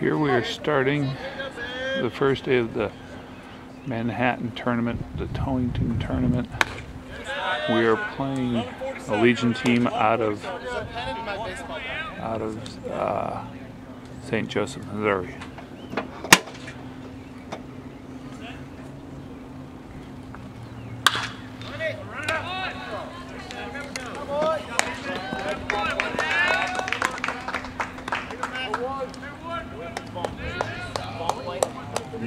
Here we are starting the first day of the Manhattan tournament, the Towington tournament. We are playing a Legion team out of out of uh, St. Joseph, Missouri.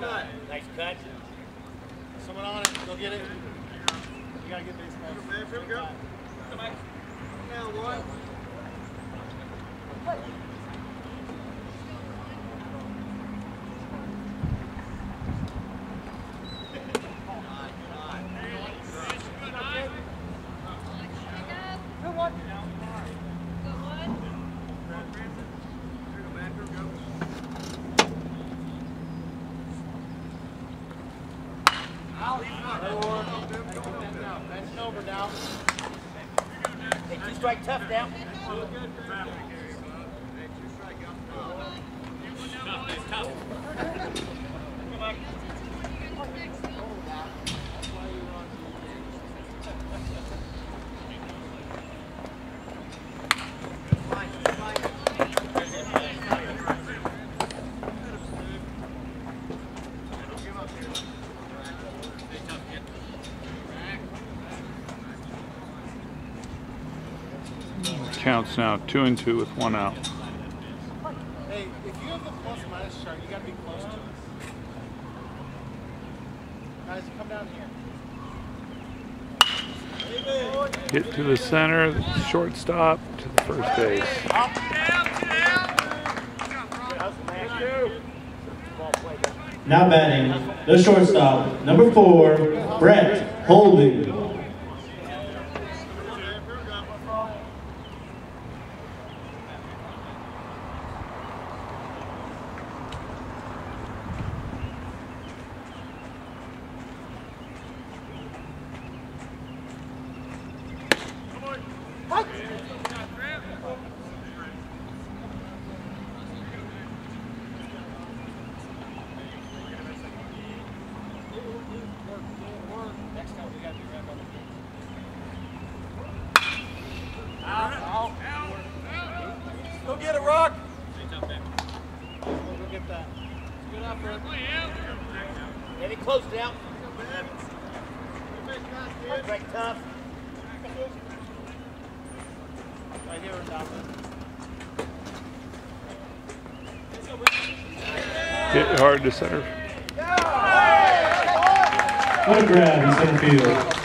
Nice cut. Someone on it. Go get it. You gotta get base pass. Here we go. Now one. Bench over now. Hey, two strike tough now. Eh? Counts now two and two with one out. Hey, if you have the plus minus chart, you gotta be close to it. Guys, come down here. Hit to the center, shortstop to the first base. Now batting, the shortstop, number four, Brett Holden. Go get it, Rock. Go get that. Good effort. Get it close down. Right tough. Right here, down. Hit hard to center. What a grab in center field.